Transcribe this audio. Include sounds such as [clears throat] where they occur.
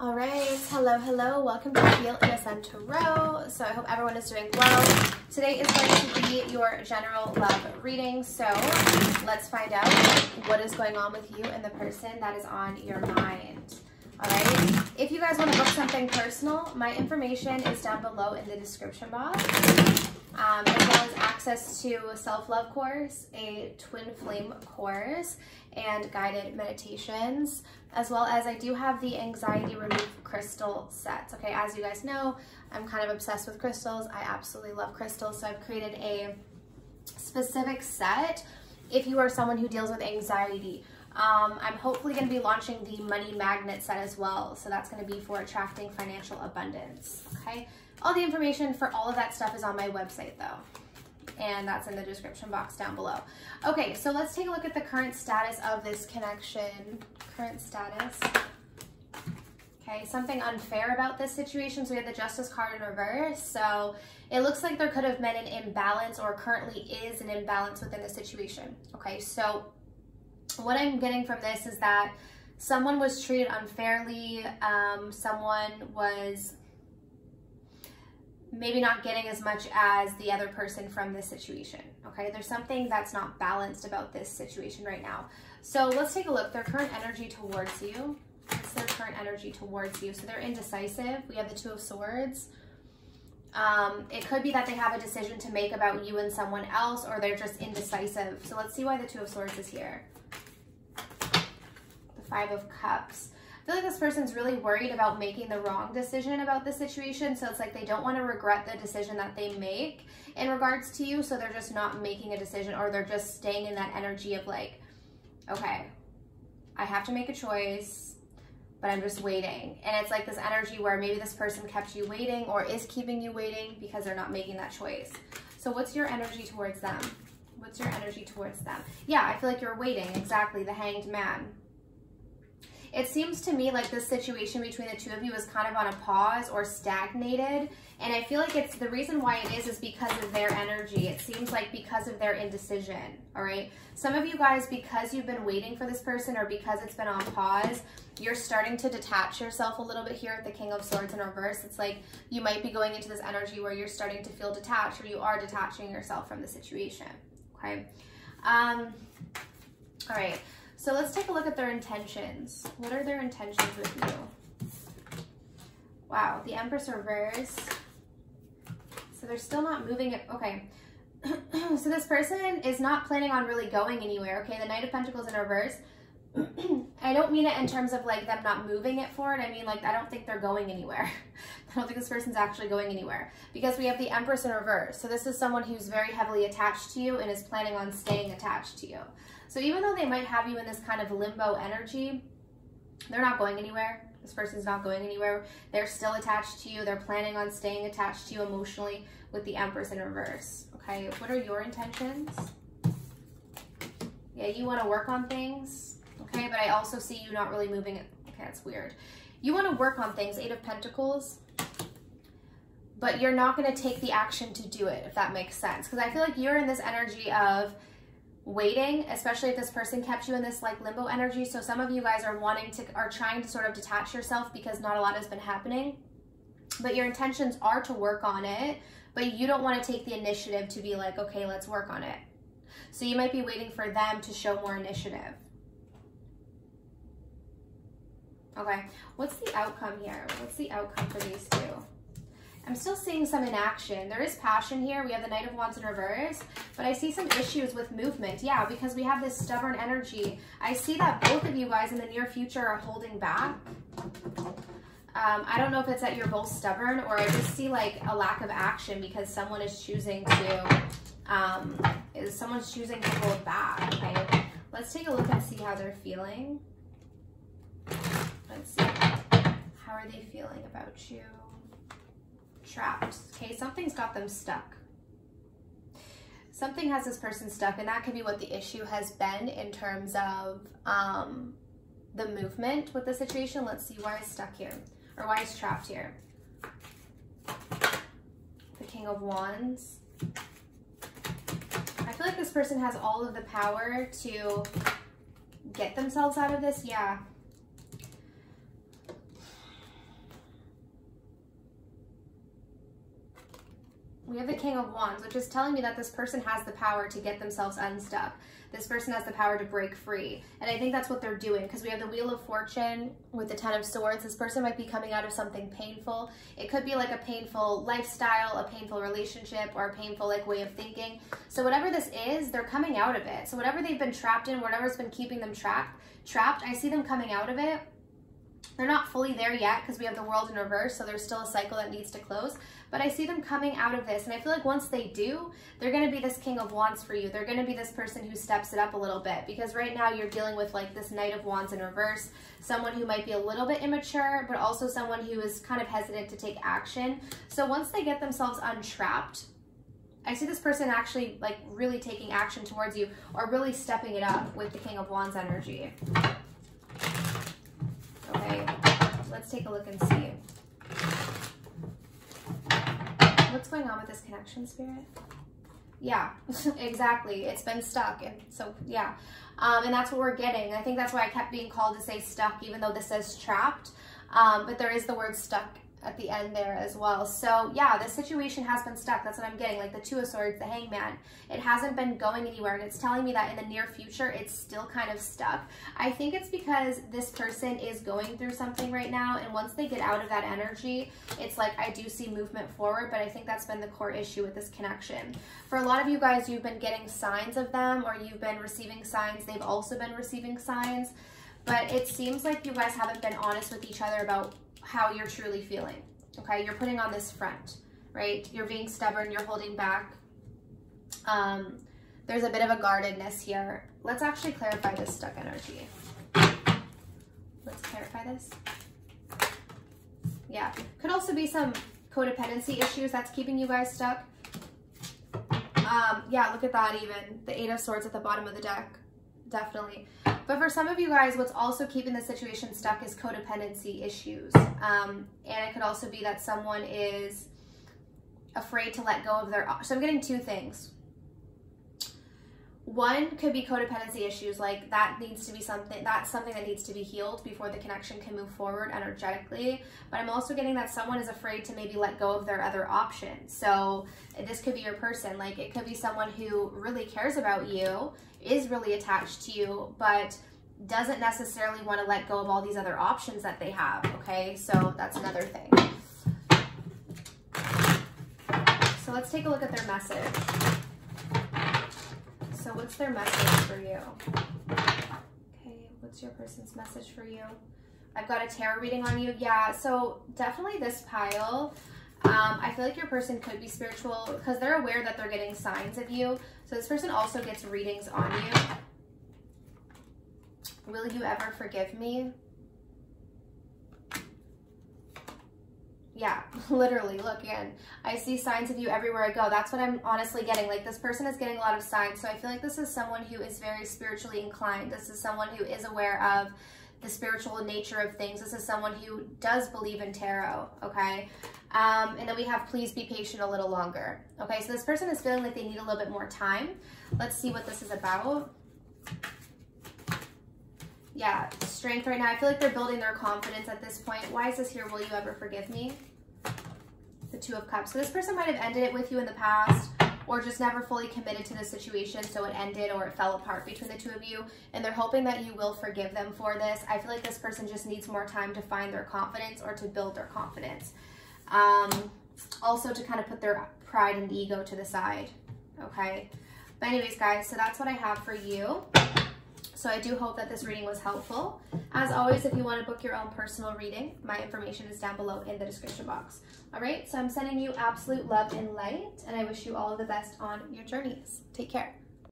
All right, hello, hello. Welcome to Heal and Ascend Tarot. So I hope everyone is doing well. Today is going to be your general love reading. So let's find out what is going on with you and the person that is on your mind. All right. If you guys want to book something personal, my information is down below in the description box. Um, as well as access to a self-love course, a twin flame course, and guided meditations as well as I do have the anxiety relief crystal sets. Okay, as you guys know, I'm kind of obsessed with crystals. I absolutely love crystals, so I've created a specific set if you are someone who deals with anxiety. Um, I'm hopefully going to be launching the money magnet set as well, so that's going to be for attracting financial abundance. Okay, all the information for all of that stuff is on my website though and that's in the description box down below. Okay, so let's take a look at the current status of this connection. Current status. Okay, something unfair about this situation. So we have the Justice card in reverse. So it looks like there could have been an imbalance or currently is an imbalance within the situation. Okay, so what I'm getting from this is that someone was treated unfairly. Um, someone was maybe not getting as much as the other person from this situation. Okay, there's something that's not balanced about this situation right now. So let's take a look. Their current energy towards you. What's their current energy towards you? So they're indecisive. We have the Two of Swords. Um, it could be that they have a decision to make about you and someone else, or they're just indecisive. So let's see why the Two of Swords is here. Five of Cups I feel like this person's really worried about making the wrong decision about the situation. So it's like they don't want to regret the decision that they make in regards to you. So they're just not making a decision or they're just staying in that energy of like, okay, I have to make a choice, but I'm just waiting. And it's like this energy where maybe this person kept you waiting or is keeping you waiting because they're not making that choice. So what's your energy towards them? What's your energy towards them? Yeah, I feel like you're waiting. Exactly, the hanged man. It seems to me like this situation between the two of you is kind of on a pause or stagnated. And I feel like it's the reason why it is is because of their energy. It seems like because of their indecision, all right? Some of you guys, because you've been waiting for this person or because it's been on pause, you're starting to detach yourself a little bit here at the King of Swords in reverse. It's like you might be going into this energy where you're starting to feel detached or you are detaching yourself from the situation, okay? Um, all right. So let's take a look at their intentions. What are their intentions with you? Wow, the Empress reverse. So they're still not moving it. Okay. [clears throat] so this person is not planning on really going anywhere. Okay, the Knight of Pentacles in reverse. [clears throat] I don't mean it in terms of like them not moving it forward. I mean like I don't think they're going anywhere. [laughs] I don't think this person's actually going anywhere because we have the Empress in reverse. So this is someone who's very heavily attached to you and is planning on staying attached to you. So even though they might have you in this kind of limbo energy, they're not going anywhere. This person's not going anywhere. They're still attached to you. They're planning on staying attached to you emotionally with the Empress in reverse. Okay, what are your intentions? Yeah, you want to work on things. Okay, but I also see you not really moving it. Okay, that's weird. You want to work on things, Eight of Pentacles, but you're not going to take the action to do it, if that makes sense. Because I feel like you're in this energy of waiting, especially if this person kept you in this like limbo energy. So some of you guys are wanting to, are trying to sort of detach yourself because not a lot has been happening. But your intentions are to work on it, but you don't want to take the initiative to be like, okay, let's work on it. So you might be waiting for them to show more initiative. Okay, what's the outcome here? What's the outcome for these two? I'm still seeing some inaction. There is passion here. We have the Knight of Wands in reverse, but I see some issues with movement. Yeah, because we have this stubborn energy. I see that both of you guys in the near future are holding back. Um, I don't know if it's that you're both stubborn or I just see like a lack of action because someone is choosing to, um, is someone's choosing to hold back. Okay, let's take a look and see how they're feeling. Let's see. How are they feeling about you? Trapped. Okay, something's got them stuck. Something has this person stuck, and that could be what the issue has been in terms of um, the movement with the situation. Let's see why it's stuck here, or why it's trapped here. The King of Wands. I feel like this person has all of the power to get themselves out of this. Yeah, we have the King of Wands, which is telling me that this person has the power to get themselves unstuck. This person has the power to break free. And I think that's what they're doing because we have the Wheel of Fortune with the Ten of Swords. This person might be coming out of something painful. It could be like a painful lifestyle, a painful relationship, or a painful like way of thinking. So whatever this is, they're coming out of it. So whatever they've been trapped in, whatever's been keeping them trapped, trapped, I see them coming out of it they're not fully there yet because we have the world in reverse, so there's still a cycle that needs to close. But I see them coming out of this, and I feel like once they do, they're going to be this king of wands for you. They're going to be this person who steps it up a little bit because right now you're dealing with like this knight of wands in reverse, someone who might be a little bit immature, but also someone who is kind of hesitant to take action. So once they get themselves untrapped, I see this person actually like really taking action towards you or really stepping it up with the King of Wands energy. Okay, let's take a look and see. What's going on with this connection, Spirit? Yeah, [laughs] exactly. It's been stuck. And so, yeah. Um, and that's what we're getting. I think that's why I kept being called to say stuck, even though this says trapped. Um, but there is the word stuck at the end there as well. So yeah, the situation has been stuck. That's what I'm getting. Like the Two of Swords, the Hangman. It hasn't been going anywhere and it's telling me that in the near future, it's still kind of stuck. I think it's because this person is going through something right now and once they get out of that energy, it's like I do see movement forward, but I think that's been the core issue with this connection. For a lot of you guys, you've been getting signs of them or you've been receiving signs. They've also been receiving signs, but it seems like you guys haven't been honest with each other about how you're truly feeling. Okay, you're putting on this front, right? You're being stubborn, you're holding back. Um, there's a bit of a guardedness here. Let's actually clarify this stuck energy. Let's clarify this. Yeah, could also be some codependency issues that's keeping you guys stuck. Um, yeah, look at that even. The Eight of Swords at the bottom of the deck. Definitely. But for some of you guys, what's also keeping the situation stuck is codependency issues. Um, and it could also be that someone is afraid to let go of their, so I'm getting two things. One could be codependency issues, like that needs to be something, that's something that needs to be healed before the connection can move forward energetically. But I'm also getting that someone is afraid to maybe let go of their other options. So this could be your person, like it could be someone who really cares about you is really attached to you, but doesn't necessarily want to let go of all these other options that they have, okay? So that's another thing. So let's take a look at their message. So what's their message for you? Okay, what's your person's message for you? I've got a tarot reading on you. Yeah, so definitely this pile. Um, I feel like your person could be spiritual because they're aware that they're getting signs of you. So this person also gets readings on you. Will you ever forgive me? Yeah, [laughs] literally, look again. I see signs of you everywhere I go. That's what I'm honestly getting. Like this person is getting a lot of signs. So I feel like this is someone who is very spiritually inclined. This is someone who is aware of the spiritual nature of things. This is someone who does believe in tarot, okay? Um, and then we have please be patient a little longer. Okay, so this person is feeling like they need a little bit more time. Let's see what this is about. Yeah, strength right now. I feel like they're building their confidence at this point. Why is this here? Will you ever forgive me? Two of Cups. So this person might have ended it with you in the past or just never fully committed to the situation so it ended or it fell apart between the two of you and they're hoping that you will forgive them for this. I feel like this person just needs more time to find their confidence or to build their confidence. Um, also to kind of put their pride and ego to the side, okay? But anyways, guys, so that's what I have for you. So I do hope that this reading was helpful. As always, if you want to book your own personal reading, my information is down below in the description box. All right, so I'm sending you absolute love and light, and I wish you all the best on your journeys. Take care.